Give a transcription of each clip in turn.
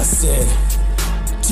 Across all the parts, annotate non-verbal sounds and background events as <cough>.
I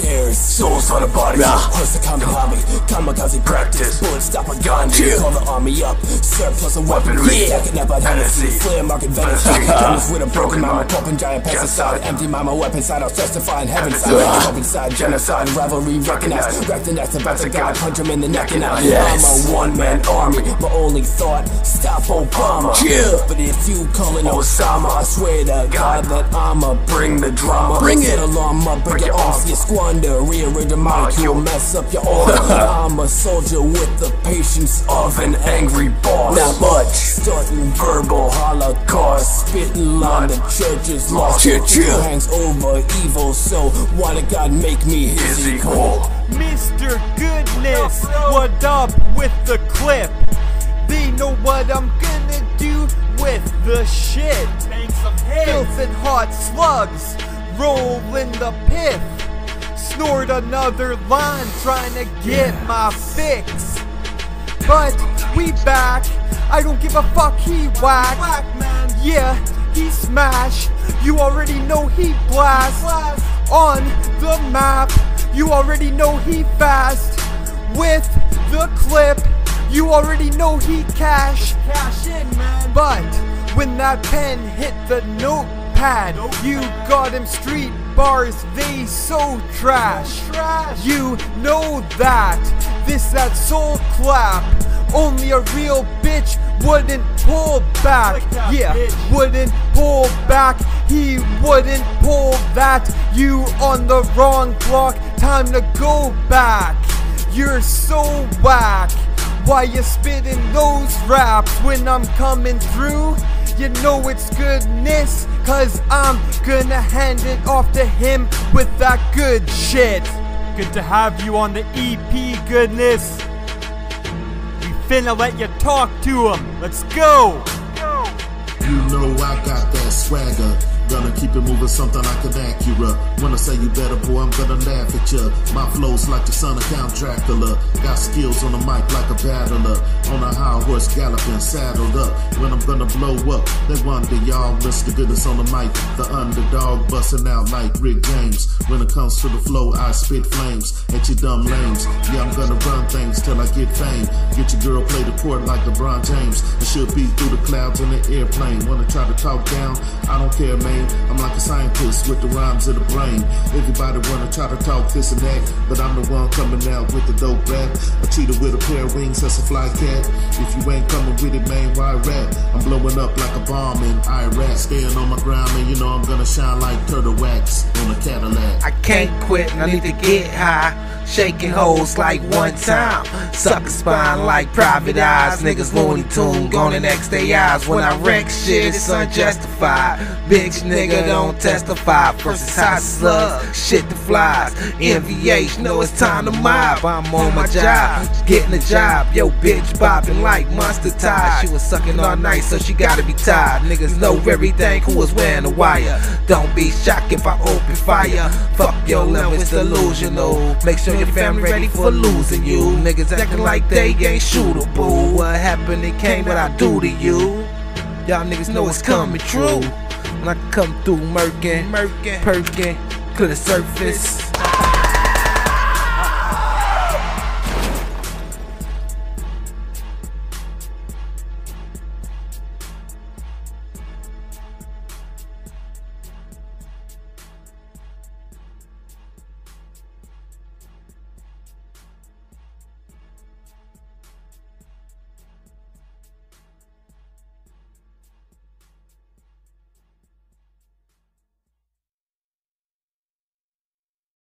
said. Souls on the body. Yeah. Horse a hobby. Kamikaze practice. Bullet stop a gun. Yeah. Call the army up. Surplus of weaponry. Weaponry. Stacking up on Hennessy. Flare market Venice. Guns with a broken mama. Popping giant pesticide. Empty mama weapon side. I'll testify in heaven's Uh-huh. side. Up inside. Genocide. Rivalry. Recognize. Wreck the next. About to God. Punch him in the neck and out. Yes. I'm a one man army. My only thought. Stop Obama. Yeah. But if you callin' Osama, I swear to God that I'ma bring the drama. Bring it. Alarm up, break your arms, you squander. Rearrange the molecule, mess up your order. <laughs> I'm a soldier with the patience of an angry boss. Not much. Starting verbal holocaust, spitting on the church's lost. Chill, chill. Hangs over evil, so why did God make me his Is equal? equal. Mr. Goodness, what up with the clip? They know what I'm gonna do with the shit. Make some Filth and hot slugs, roll in the pith. Snort another line, trying to get my fix. But we back. I don't give a fuck. He whack. man. Yeah, he smash. You already know he blast. On the map. You already know he fast. With the clip. You already know he cash. Cash in, man. But when that pen hit the notepad, you got him street bars. They so trash. You know that. This that soul clap. Only a real bitch wouldn't pull back. Yeah, wouldn't pull back. He wouldn't pull that. You on the wrong block. Time to go back. You're so whack. Why you spitting those raps when I'm coming through? You know it's goodness, cause I'm gonna hand it off to him with that good shit. Good to have you on the EP, goodness. We finna let you talk to him. Let's go! You know I got that swagger. Gonna keep it moving, something like an Acura. When I say you better, boy, I'm gonna laugh at ya. My flow's like the son of Count Dracula. Got skills on the mic like a battler. On a high horse galloping, saddled up. When I'm gonna blow up, they wonder, y'all. Mr. Goodness on the mic. The underdog busting out like Rick James. When it comes to the flow, I spit flames at your dumb lames. Yeah, I'm gonna run things till I get fame. Get your girl play the court like LeBron James. And she'll be through the clouds in the airplane. Wanna try to talk down? I don't care, man. I'm like a scientist with the rhymes of the brain. Everybody wanna try to talk this and that, but I'm the one coming out with the dope rap. A cheetah with a pair of wings, that's a fly cat. If you ain't coming with it, man, why rap? I'm blowing up like a bomb in Iraq. Staying on my ground, man, you know I'm gonna shine like turtle wax on a Cadillac. I can't quit, I need to get high. Shaking hoes like one time. Suck a spine like private eyes. Niggas Looney Tune gonna next they eyes. When I wreck shit, it's unjustified. Bitch nigga don't testify. It's hot slug, shit the flies. MVH, know it's time to mob. I'm on my job, getting a job. Yo, bitch bopping like monster tie. She was sucking all night, so she gotta be tired. Niggas know everything who was wearing the wire. Don't be shocked if I open fire. Fuck your limb, it's delusional. Make sure your family ready for losing you. Niggas acting like they ain't shootable. What happened? It came what I do to you. Y'all niggas know it's coming true. When I come through murking, murking, perking, clear the surface.